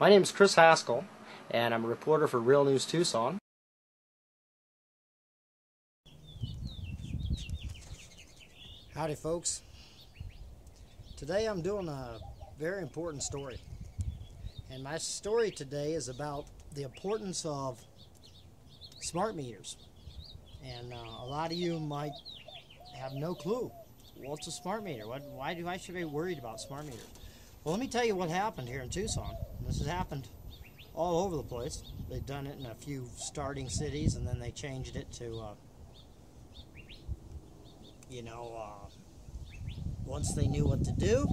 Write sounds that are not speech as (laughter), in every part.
My name is Chris Haskell, and I'm a reporter for Real News Tucson. Howdy, folks. Today I'm doing a very important story. And my story today is about the importance of smart meters. And uh, a lot of you might have no clue. What's a smart meter? What, why do I should be worried about smart meters? Well, let me tell you what happened here in Tucson. This has happened all over the place. They've done it in a few starting cities, and then they changed it to, uh, you know, uh, once they knew what to do.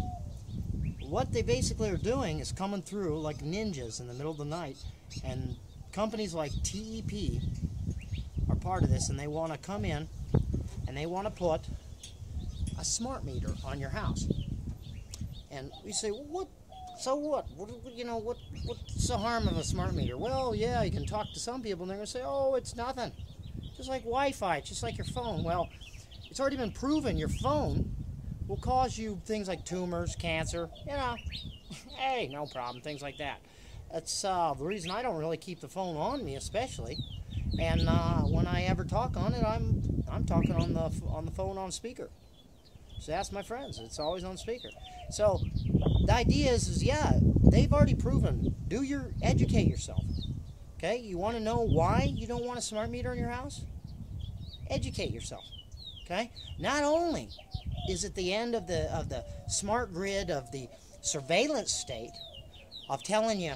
What they basically are doing is coming through like ninjas in the middle of the night, and companies like TEP are part of this, and they want to come in and they want to put a smart meter on your house. And we say, well, what? So what? what? You know, what? What's the harm of a smart meter? Well, yeah, you can talk to some people, and they're gonna say, oh, it's nothing. Just like Wi-Fi, just like your phone. Well, it's already been proven your phone will cause you things like tumors, cancer. You know, (laughs) hey, no problem. Things like that. That's uh, the reason I don't really keep the phone on me, especially. And uh, when I ever talk on it, I'm I'm talking on the on the phone on speaker. So ask my friends. It's always on speaker. So the idea is, is yeah, they've already proven. Do your educate yourself. Okay, you want to know why you don't want a smart meter in your house? Educate yourself. Okay. Not only is it the end of the of the smart grid of the surveillance state of telling you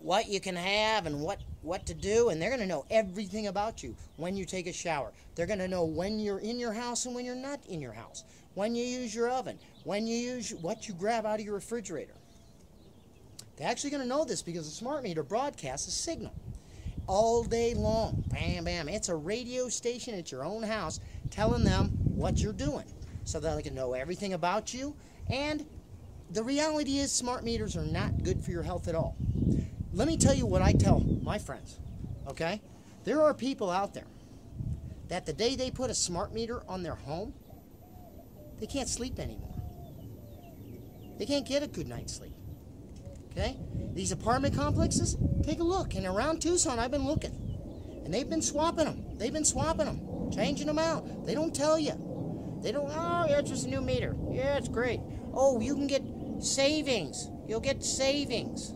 what you can have and what what to do and they're going to know everything about you when you take a shower. They're going to know when you're in your house and when you're not in your house when you use your oven when you use what you grab out of your refrigerator. They're actually going to know this because the smart meter broadcasts a signal all day long. Bam bam. It's a radio station at your own house telling them what you're doing so that they can know everything about you. And the reality is smart meters are not good for your health at all let me tell you what I tell my friends, okay? There are people out there that the day they put a smart meter on their home, they can't sleep anymore. They can't get a good night's sleep. Okay? These apartment complexes, take a look. And around Tucson, I've been looking. And they've been swapping them. They've been swapping them, changing them out. They don't tell you. They don't, oh, yeah, it's just a new meter. Yeah, it's great. Oh, you can get savings. You'll get savings.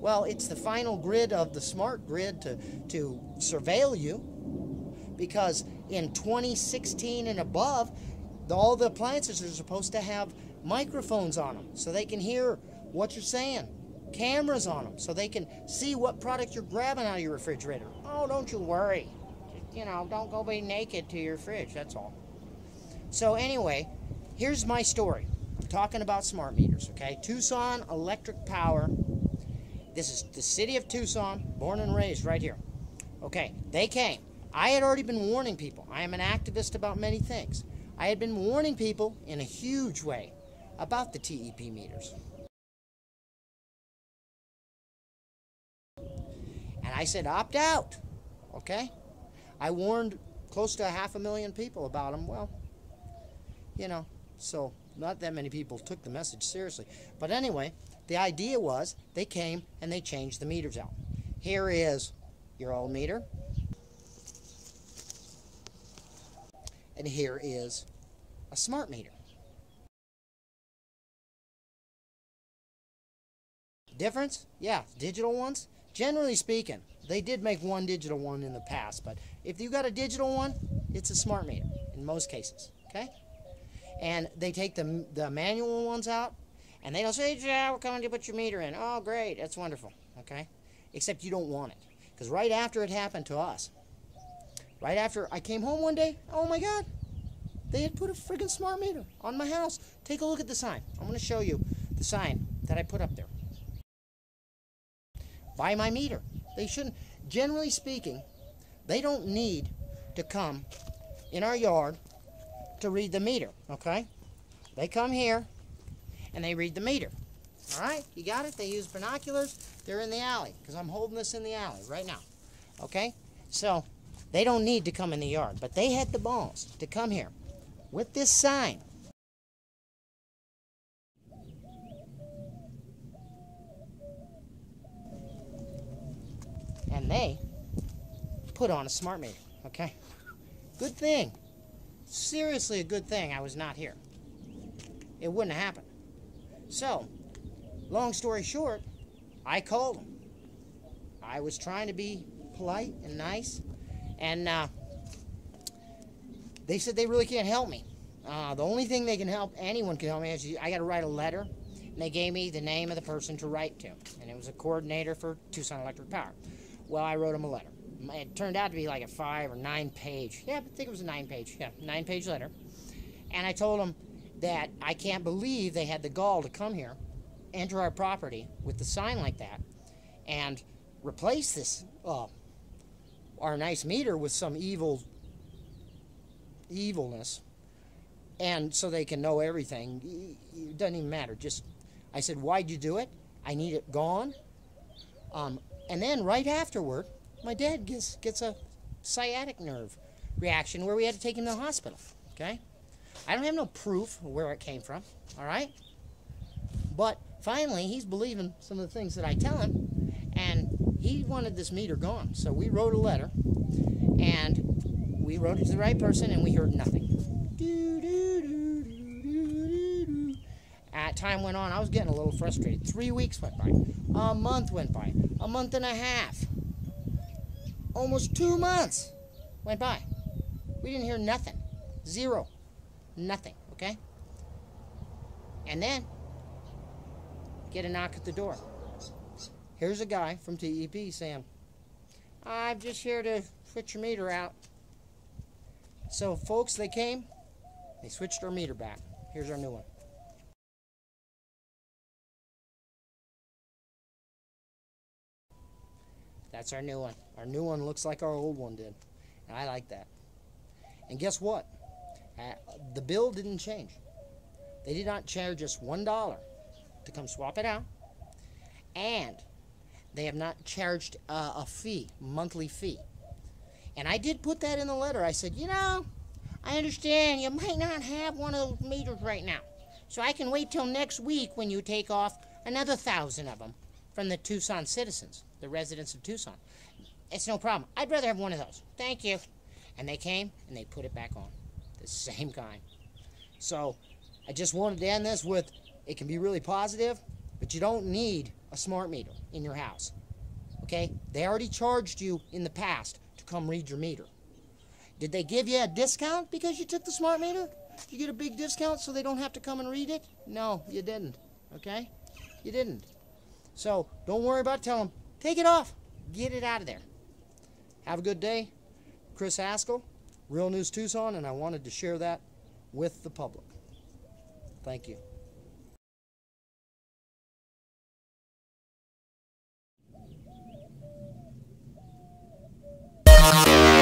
Well, it's the final grid of the smart grid to, to surveil you because in 2016 and above, all the appliances are supposed to have microphones on them so they can hear what you're saying. Cameras on them so they can see what product you're grabbing out of your refrigerator. Oh, don't you worry. You know, don't go be naked to your fridge, that's all. So, anyway, here's my story. I'm talking about smart meters, okay? Tucson Electric Power this is the city of Tucson, born and raised right here. Okay, they came. I had already been warning people. I am an activist about many things. I had been warning people in a huge way about the TEP meters. And I said, opt out. Okay? I warned close to a half a million people about them. Well, you know, so not that many people took the message seriously. But anyway, the idea was they came and they changed the meters out. Here is your old meter. And here is a smart meter. Difference? Yeah, digital ones. Generally speaking, they did make one digital one in the past, but if you got a digital one, it's a smart meter in most cases, okay? And they take the, the manual ones out, and they don't say, yeah, we're coming to put your meter in. Oh, great, that's wonderful, okay? Except you don't want it. Because right after it happened to us, right after I came home one day, oh my God, they had put a friggin' smart meter on my house. Take a look at the sign. I'm going to show you the sign that I put up there. Buy my meter. They shouldn't, generally speaking, they don't need to come in our yard to read the meter, okay? They come here, and they read the meter. All right, you got it? They use binoculars. They're in the alley, because I'm holding this in the alley right now, okay? So they don't need to come in the yard, but they had the balls to come here with this sign. And they put on a smart meter, okay? Good thing. Seriously, a good thing I was not here. It wouldn't have happened. So, long story short, I called them. I was trying to be polite and nice, and uh, they said they really can't help me. Uh, the only thing they can help, anyone can help me, is I got to write a letter. And they gave me the name of the person to write to, and it was a coordinator for Tucson Electric Power. Well, I wrote him a letter. It turned out to be like a five or nine page, yeah, I think it was a nine page, yeah, nine page letter. And I told them that I can't believe they had the gall to come here, enter our property with the sign like that, and replace this uh, our nice meter with some evil evilness. And so they can know everything. It doesn't even matter. Just i said why'd you do it? I need it gone. Um, and then right afterward my dad gets gets a sciatic nerve reaction where we had to take him to the hospital okay i don't have no proof where it came from all right but finally he's believing some of the things that i tell him and he wanted this meter gone. So we wrote a letter, and we wrote it to the right person, and we heard nothing. As time went on, I was getting a little frustrated. Three weeks went by. A month went by. A month and a half. Almost two months went by. We didn't hear nothing. Zero. Nothing, okay? And then, get a knock at the door. Here's a guy from TEP saying, I'm just here to switch your meter out. So, folks, they came, they switched our meter back. Here's our new one. That's our new one. Our new one looks like our old one did. And I like that. And guess what? Uh, the bill didn't change. They did not charge us $1 to come swap it out. And they have not charged uh, a fee, monthly fee. And I did put that in the letter. I said, you know, I understand you might not have one of those meters right now. So I can wait till next week when you take off another thousand of them from the Tucson citizens, the residents of Tucson. It's no problem. I'd rather have one of those. Thank you. And they came and they put it back on. The same kind. So I just wanted to end this with it can be really positive, but you don't need a smart meter in your house. Okay? They already charged you in the past to come read your meter. Did they give you a discount because you took the smart meter? Did you get a big discount so they don't have to come and read it? No, you didn't. Okay? You didn't. So don't worry about telling them. Take it off. Get it out of there. Have a good day. Chris Haskell, Real News Tucson, and I wanted to share that with the public. Thank you.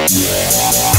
Yeah.